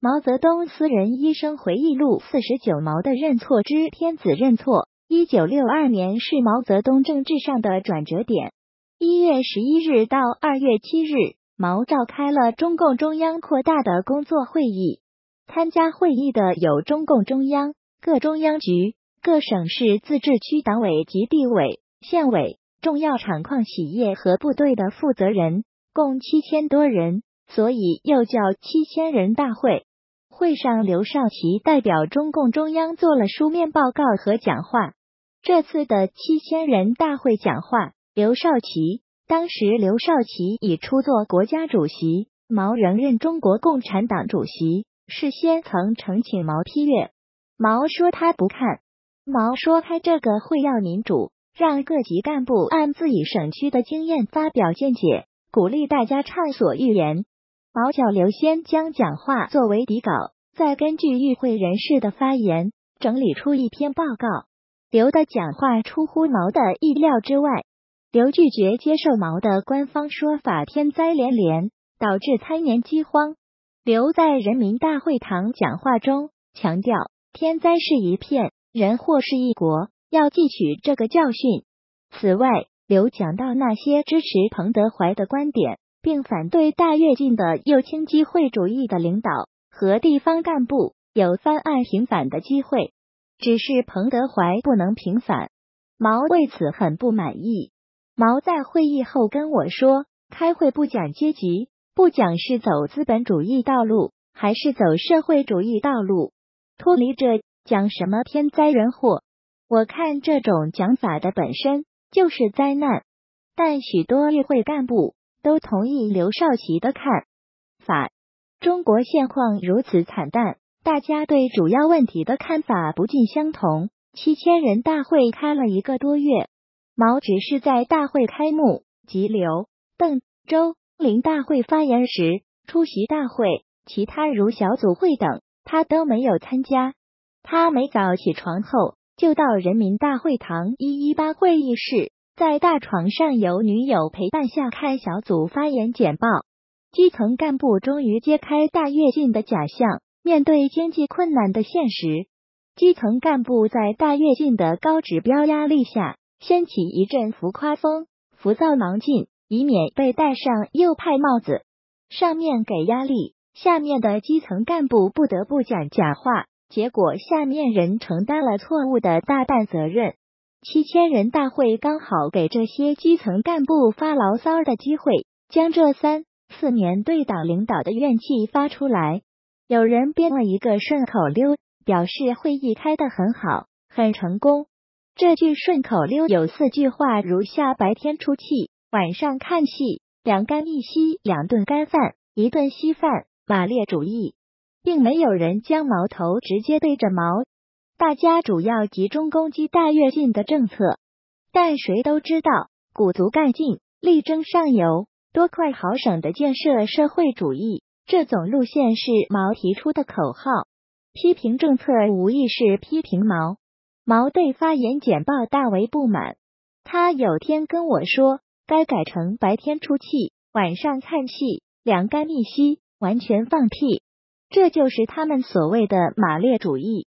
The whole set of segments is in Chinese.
毛泽东私人医生回忆录四十九毛的认错之天子认错。一九六二年是毛泽东政治上的转折点。一月十一日到二月七日，毛召开了中共中央扩大的工作会议。参加会议的有中共中央、各中央局、各省市自治区党委及地委、县委、重要厂矿企业和部队的负责人，共七千多人，所以又叫七千人大会。会上，刘少奇代表中共中央做了书面报告和讲话。这次的七千人大会讲话，刘少奇当时刘少奇已出做国家主席，毛仍任中国共产党主席，事先曾呈请毛批阅，毛说他不看。毛说开这个会要民主，让各级干部按自己省区的经验发表见解，鼓励大家畅所欲言。毛叫刘先将讲话作为底稿，再根据与会人士的发言整理出一篇报告。刘的讲话出乎毛的意料之外，刘拒绝接受毛的官方说法，天灾连连，导致参年饥荒。刘在人民大会堂讲话中强调，天灾是一片，人祸是一国，要汲取这个教训。此外，刘讲到那些支持彭德怀的观点。并反对大跃进的右倾机会主义的领导和地方干部有翻案平反的机会，只是彭德怀不能平反。毛为此很不满意。毛在会议后跟我说：“开会不讲阶级，不讲是走资本主义道路还是走社会主义道路，脱离这讲什么天灾人祸？我看这种讲法的本身就是灾难。”但许多议会干部。都同意刘少奇的看法。中国现况如此惨淡，大家对主要问题的看法不尽相同。七千人大会开了一个多月，毛只是在大会开幕及刘、邓、周、林大会发言时出席大会，其他如小组会等，他都没有参加。他每早起床后，就到人民大会堂一一八会议室。在大床上由女友陪伴下看小组发言简报，基层干部终于揭开大跃进的假象。面对经济困难的现实，基层干部在大跃进的高指标压力下，掀起一阵浮夸风，浮躁忙进，以免被戴上右派帽子。上面给压力，下面的基层干部不得不讲假话，结果下面人承担了错误的大半责任。七千人大会刚好给这些基层干部发牢骚的机会，将这三四年对党领导的怨气发出来。有人编了一个顺口溜，表示会议开得很好，很成功。这句顺口溜有四句话如下：白天出气，晚上看戏，两干一稀，两顿干饭，一顿稀饭。马列主义，并没有人将矛头直接对着毛。大家主要集中攻击大跃进的政策，但谁都知道，鼓足干劲，力争上游，多快好省的建设社会主义，这种路线是毛提出的口号。批评政策无疑是批评毛。毛对发言简报大为不满，他有天跟我说，该改成白天出气，晚上看戏，两干一稀，完全放屁。这就是他们所谓的马列主义。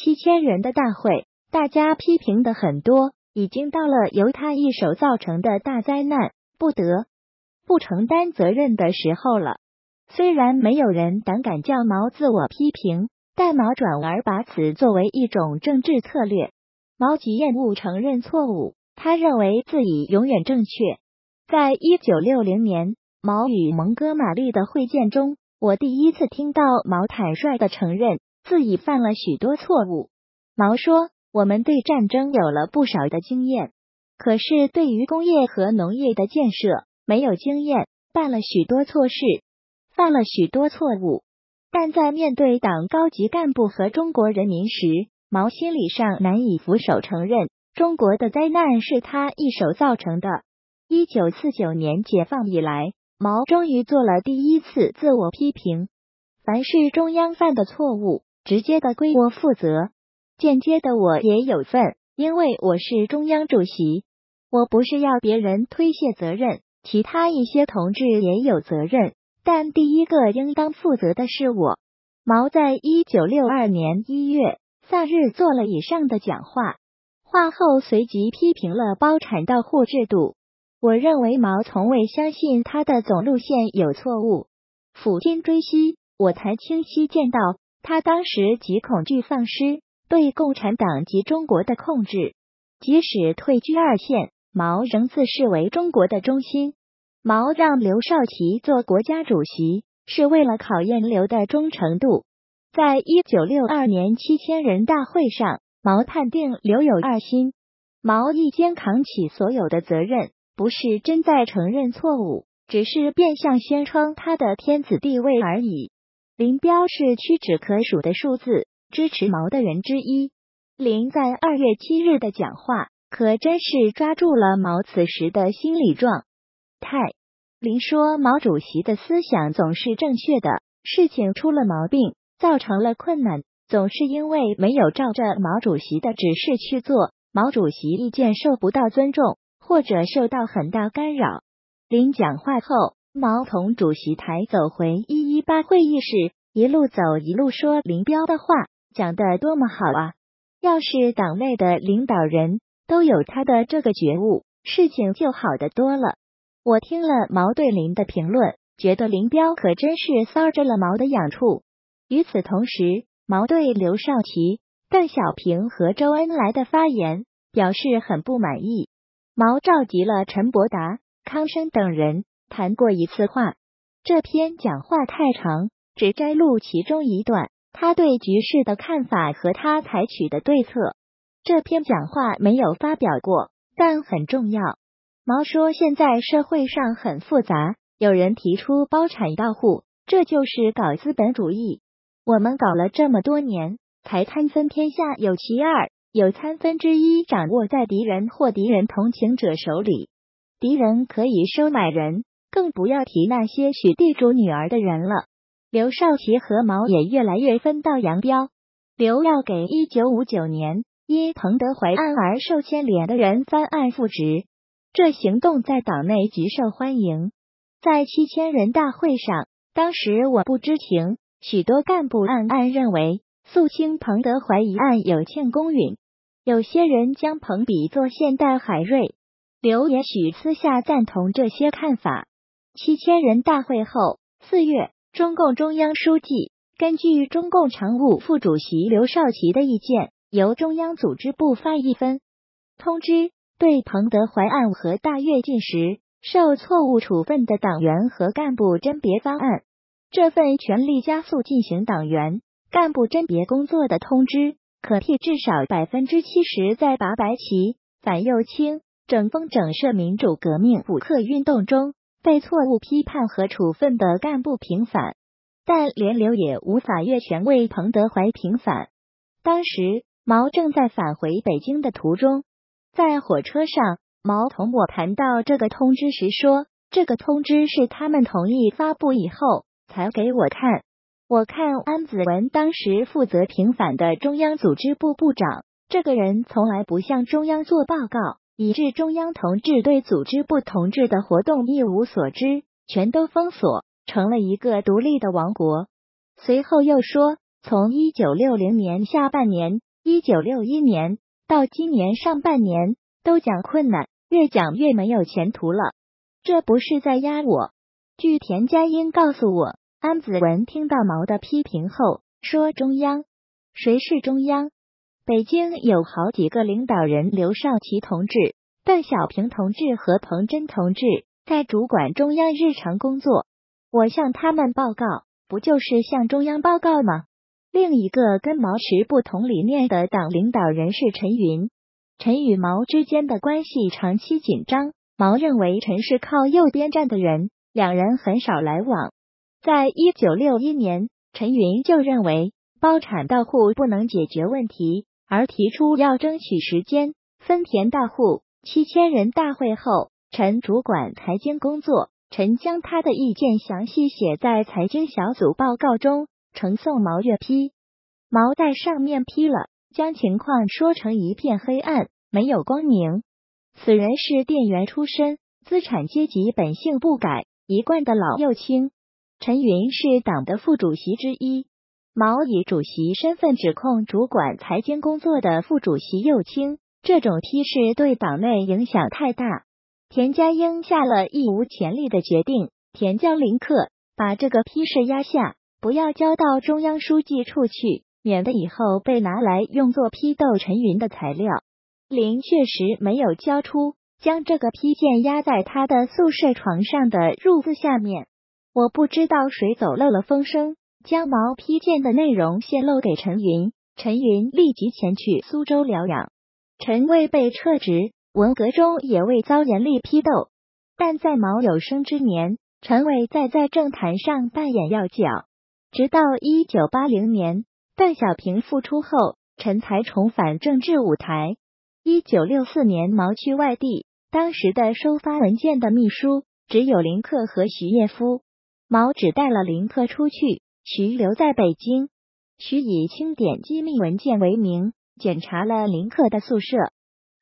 七千人的大会，大家批评的很多，已经到了由他一手造成的大灾难，不得不承担责任的时候了。虽然没有人胆敢叫毛自我批评，但毛转而把此作为一种政治策略。毛极厌恶承认错误，他认为自己永远正确。在一九六零年，毛与蒙哥马利的会见中，我第一次听到毛坦率的承认。自己犯了许多错误。毛说：“我们对战争有了不少的经验，可是对于工业和农业的建设没有经验，办了许多错事，犯了许多错误。但在面对党高级干部和中国人民时，毛心理上难以俯首承认，中国的灾难是他一手造成的。”一九四九年解放以来，毛终于做了第一次自我批评，凡是中央犯的错误。直接的归我负责，间接的我也有份，因为我是中央主席。我不是要别人推卸责任，其他一些同志也有责任，但第一个应当负责的是我。毛在一九六二年一月三日做了以上的讲话，话后随即批评了包产到户制度。我认为毛从未相信他的总路线有错误。抚今追昔，我才清晰见到他当时极恐惧丧失对共产党及中国的控制，即使退居二线，毛仍自视为中国的中心。毛让刘少奇做国家主席。是为了考验刘的忠诚度。在一九六二年七千人大会上，毛判定刘有二心，毛一肩扛起所有的责任，不是真在承认错误，只是变相宣称他的天子地位而已。林彪是屈指可数的数字支持毛的人之一。林在二月七日的讲话，可真是抓住了毛此时的心理状态。林说：“毛主席的思想总是正确的，事情出了毛病，造成了困难，总是因为没有照着毛主席的指示去做，毛主席意见受不到尊重，或者受到很大干扰。”林讲话后，毛从主席台走回一八会议室，一路走一路说林彪的话，讲得多么好啊！要是党内的领导人都有他的这个觉悟，事情就好得多了。我听了毛对林的评论，觉得林彪可真是搔着了毛的痒处。与此同时，毛对刘少奇、邓小平和周恩来的发言表示很不满意。毛召集了陈伯达、康生等人谈过一次话。这篇讲话太长，只摘录其中一段，他对局势的看法和他采取的对策。这篇讲话没有发表过，但很重要。毛说：“现在社会上很复杂，有人提出包产到户，这就是搞资本主义。我们搞了这么多年，才贪分天下有其二，有三分之一掌握在敌人或敌人同情者手里。敌人可以收买人，更不要提那些娶地主女儿的人了。刘少奇和毛也越来越分道扬镳。刘要给一九五九年因彭德怀案而受牵连的人翻案复职。”这行动在党内极受欢迎。在七千人大会上，当时我不知情，许多干部暗暗认为肃清彭德怀一案有欠公允。有些人将彭比作现代海瑞，刘也许私下赞同这些看法。七千人大会后，四月，中共中央书记根据中共常务副主席刘少奇的意见，由中央组织部发一份通知。对彭德怀案和大跃进时受错误处分的党员和干部甄别方案，这份全力加速进行党员干部甄别工作的通知，可替至少百分之七十在拔白旗、反右倾、整风整社民主革命补课运动中被错误批判和处分的干部平反。但连刘也无法越权为彭德怀平反。当时毛正在返回北京的途中。在火车上，毛同我谈到这个通知时说：“这个通知是他们同意发布以后才给我看。我看安子文当时负责平反的中央组织部部长，这个人从来不向中央做报告，以致中央同志对组织部同志的活动一无所知，全都封锁，成了一个独立的王国。”随后又说：“从一九六零年下半年，一九六一年。”到今年上半年都讲困难，越讲越没有前途了。这不是在压我。据田家英告诉我，安子文听到毛的批评后说：“中央谁是中央？北京有好几个领导人，刘少奇同志、邓小平同志和彭真同志在主管中央日常工作。我向他们报告，不就是向中央报告吗？”另一个跟毛持不同理念的党领导人是陈云。陈与毛之间的关系长期紧张，毛认为陈是靠右边站的人，两人很少来往。在一九六一年，陈云就认为包产到户不能解决问题，而提出要争取时间分田到户。七千人大会后，陈主管财经工作，陈将他的意见详细写在财经小组报告中。呈送毛月批，毛在上面批了，将情况说成一片黑暗，没有光明。此人是店员出身，资产阶级本性不改，一贯的老右倾。陈云是党的副主席之一。毛以主席身份指控主管财经工作的副主席右倾，这种批示对党内影响太大。田家英下了义无前例的决定，田江林克把这个批示压下，不要交到中央书记处去，免得以后被拿来用作批斗陈云的材料。林确实没有交出，将这个批件压在他的宿舍床上的褥子下面。我不知道谁走漏了风声。将毛批件的内容泄露给陈云，陈云立即前去苏州疗养。陈未被撤职，文革中也未遭严厉批斗，但在毛有生之年，陈伟在在政坛上扮演要角。直到一九八零年，邓小平复出后，陈才重返政治舞台。一九六四年，毛去外地，当时的收发文件的秘书只有林克和徐业夫，毛只带了林克出去。徐留在北京，徐以清点机密文件为名，检查了林克的宿舍，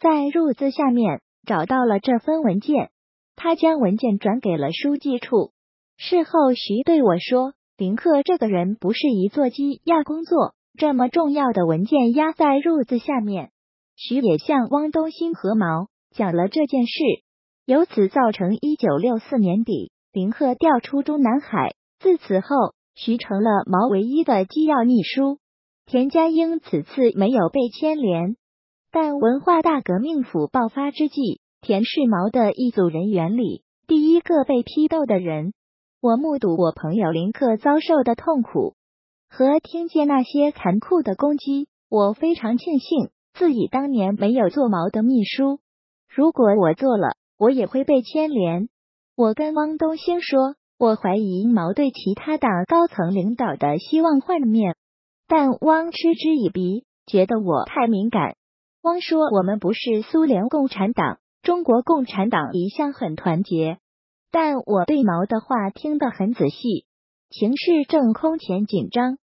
在褥子下面找到了这份文件。他将文件转给了书记处。事后，徐对我说：“林克这个人不是一座机要工作，这么重要的文件压在褥子下面。”徐也向汪东兴和毛讲了这件事，由此造成一九六四年底林克调出中南海。自此后。徐成了毛唯一的机要秘书，田家英此次没有被牵连，但文化大革命府爆发之际，田是毛的一组人员里第一个被批斗的人。我目睹我朋友林克遭受的痛苦和听见那些残酷的攻击，我非常庆幸自己当年没有做毛的秘书。如果我做了，我也会被牵连。我跟汪东兴说。我怀疑毛对其他党高层领导的希望幻灭，但汪嗤之以鼻，觉得我太敏感。汪说：“我们不是苏联共产党，中国共产党一向很团结。”但我对毛的话听得很仔细。形势正空前紧张，